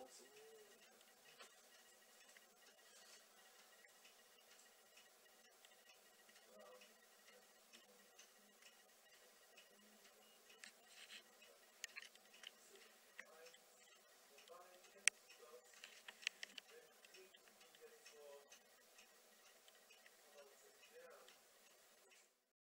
awesome.